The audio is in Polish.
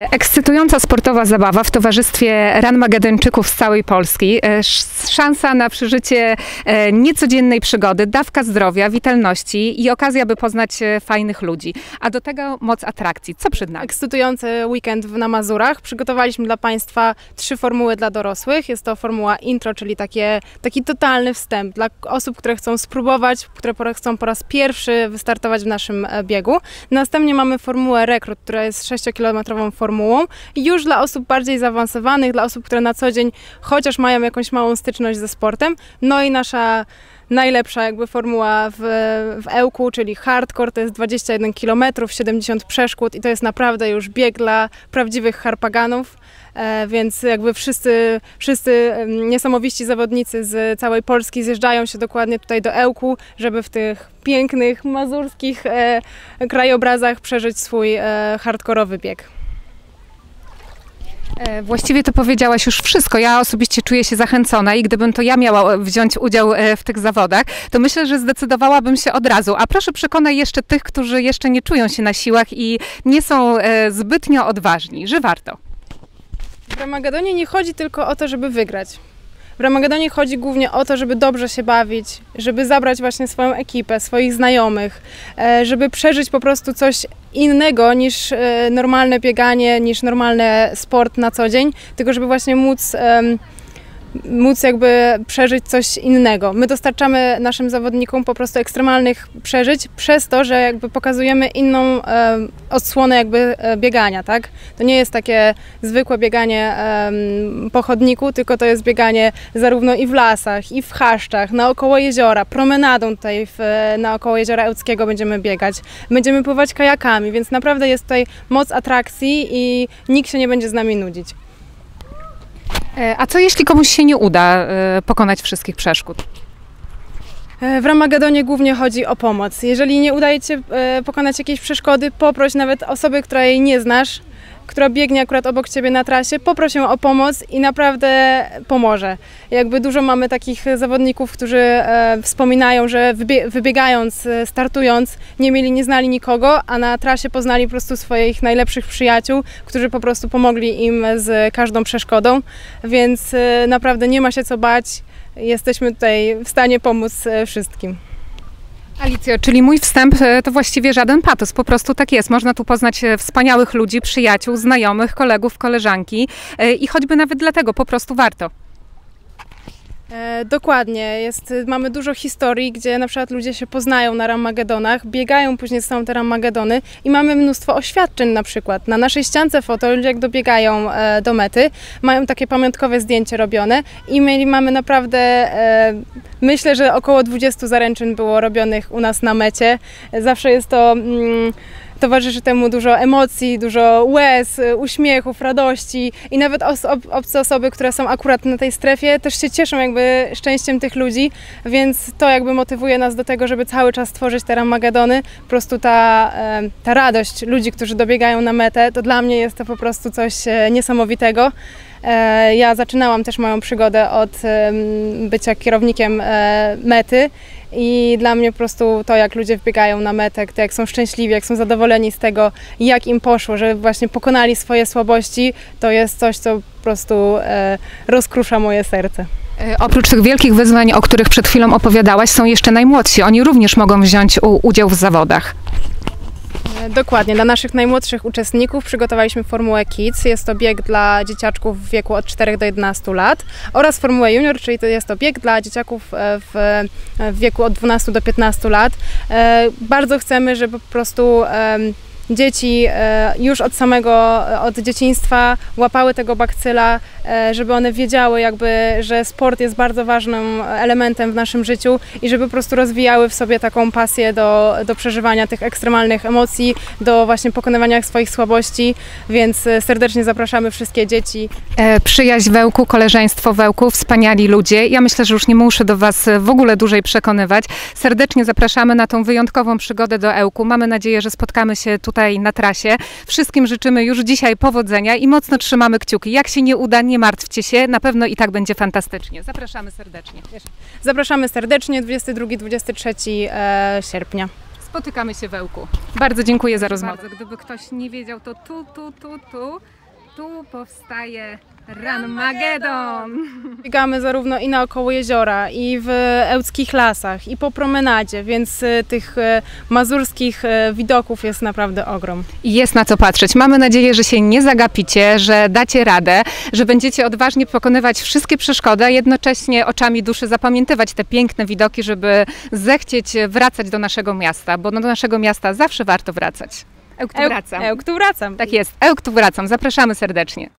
Ekscytująca sportowa zabawa w towarzystwie ranmagedończyków z całej Polski. E, sz- Szansa na przeżycie e, niecodziennej przygody, dawka zdrowia, witalności i okazja, by poznać e, fajnych ludzi. A do tego moc atrakcji. Co przed nami? Ekscytujący weekend na Mazurach. Przygotowaliśmy dla Państwa trzy formuły dla dorosłych. Jest to formuła intro, czyli takie, taki totalny wstęp dla osób, które chcą spróbować, które chcą po raz pierwszy wystartować w naszym biegu. Następnie mamy formułę rekrut, która jest 6-kilometrową formułą. I Już dla osób bardziej zaawansowanych, dla osób, które na co dzień chociaż mają jakąś małą styczność ze sportem. No i nasza najlepsza jakby formuła w, w Ełku, czyli hardcore, to jest 21 km, 70 przeszkód i to jest naprawdę już bieg dla prawdziwych harpaganów. E, więc jakby wszyscy, wszyscy niesamowici zawodnicy z całej Polski zjeżdżają się dokładnie tutaj do Ełku, żeby w tych pięknych mazurskich e, krajobrazach przeżyć swój e, hardkorowy bieg. E, Właściwie to powiedziałaś już wszystko. Ja osobiście czuję się zachęcona i gdybym to ja miała e, wziąć udział e, w tych zawodach, to myślę, że zdecydowałabym się od razu. A proszę przekonaj jeszcze tych, którzy jeszcze nie czują się na siłach i nie są zbytnio odważni, że warto. W Ramagedonie nie chodzi tylko o to, żeby wygrać. W Ramagedonie chodzi głównie o to, żeby dobrze się bawić, żeby zabrać właśnie swoją ekipę, swoich znajomych, e, żeby przeżyć po prostu coś innego niż e, normalne bieganie, niż normalny sport na co dzień, tylko żeby właśnie móc, móc jakby przeżyć coś innego. My dostarczamy naszym zawodnikom po prostu ekstremalnych przeżyć przez to, że jakby pokazujemy inną em, odsłonę jakby e, biegania, tak? To nie jest takie zwykłe bieganie em, po chodniku, tylko to jest bieganie zarówno i w lasach, i w chaszczach, naokoło jeziora, promenadą tutaj w, naokoło jeziora Ełckiego będziemy biegać. Będziemy pływać kajakami, więc naprawdę jest tutaj moc atrakcji i nikt się nie będzie z nami nudzić. E, A co jeśli komuś się nie uda e, pokonać wszystkich przeszkód? E, W Ramagedonie głównie chodzi o pomoc. Jeżeli nie udaje Ci się pokonać jakiejś przeszkody, poproś nawet osobę, której nie znasz, która biegnie akurat obok Ciebie na trasie, poproś ją o pomoc i naprawdę pomoże. Jakby dużo mamy takich zawodników, którzy e, wspominają, że wybie- wybiegając, e, startując, nie mieli, nie znali nikogo, a na trasie poznali po prostu swoich najlepszych przyjaciół, którzy po prostu pomogli im z każdą przeszkodą, więc e, naprawdę nie ma się co bać. Jesteśmy tutaj w stanie pomóc e, wszystkim. Alicjo, czyli mój wstęp e, to właściwie żaden patos, po prostu tak jest. Można tu poznać e, wspaniałych ludzi, przyjaciół, znajomych, kolegów, koleżanki e, i choćby nawet dlatego po prostu warto. E, dokładnie, jest, mamy dużo historii, gdzie na przykład ludzie się poznają na Ramagedonach, biegają później są te Ramagedony i mamy mnóstwo oświadczeń na przykład. Na naszej ściance foto ludzie jak dobiegają e, do mety, mają takie pamiątkowe zdjęcie robione i mieli, mamy naprawdę, e, myślę, że około 20 zaręczyn było robionych u nas na mecie. Zawsze jest to... Mm, towarzyszy temu dużo emocji, dużo łez, uśmiechów, radości i nawet os- ob- obce osoby, które są akurat na tej strefie też się cieszą jakby szczęściem tych ludzi, więc to jakby motywuje nas do tego, żeby cały czas tworzyć te Ramagedony. Po prostu ta, ta radość ludzi, którzy dobiegają na metę, to dla mnie jest to po prostu coś e, niesamowitego. E, Ja zaczynałam też moją przygodę od bycia kierownikiem e, mety i dla mnie po prostu to, jak ludzie wbiegają na metę, to jak są szczęśliwi, jak są zadowoleni z tego, jak im poszło, że właśnie pokonali swoje słabości, to jest coś, co po prostu e, rozkrusza moje serce. Oprócz tych wielkich wyzwań, o których przed chwilą opowiadałaś, są jeszcze najmłodsi. Oni również mogą wziąć udział w zawodach. E, Dokładnie. Dla naszych najmłodszych uczestników przygotowaliśmy formułę Kids. Jest to bieg dla dzieciaczków w wieku od 4 do 11 lat oraz formułę Junior, czyli to jest to bieg dla dzieciaków e, w, w wieku od 12 do 15 lat. E, Bardzo chcemy, żeby po prostu dzieci e, już od samego, od dzieciństwa łapały tego bakcyla, e, żeby one wiedziały jakby, że sport jest bardzo ważnym elementem w naszym życiu i żeby po prostu rozwijały w sobie taką pasję do, do przeżywania tych ekstremalnych emocji, do właśnie pokonywania swoich słabości, więc e, serdecznie zapraszamy wszystkie dzieci. E, Przyjaźń Wełku, koleżeństwo Wełku, wspaniali ludzie. Ja myślę, że już nie muszę do Was w ogóle dłużej przekonywać. Serdecznie zapraszamy na tą wyjątkową przygodę do Ełku. Mamy nadzieję, że spotkamy się tutaj na trasie. Wszystkim życzymy już dzisiaj powodzenia i mocno trzymamy kciuki. Jak się nie uda, nie martwcie się, na pewno i tak będzie fantastycznie. Zapraszamy serdecznie. Zapraszamy serdecznie 22-23 e, sierpnia. spotykamy się w Ełku. Bardzo dziękuję za rozmowę. Gdyby ktoś nie wiedział, to tu, tu, tu, tu, tu powstaje Ranmagedon. Biegamy zarówno i naokoło jeziora, i w ełckich lasach, i po promenadzie, więc y, tych y, mazurskich y, widoków jest naprawdę ogrom. I Jest na co patrzeć. Mamy nadzieję, że się nie zagapicie, że dacie radę, że będziecie odważnie pokonywać wszystkie przeszkody, a jednocześnie oczami duszy zapamiętywać te piękne widoki, żeby zechcieć wracać do naszego miasta, bo do naszego miasta zawsze warto wracać. Ełk tu wracam. Ełk, tu wracam. Tak jest, Ełk tu wracam. Zapraszamy serdecznie.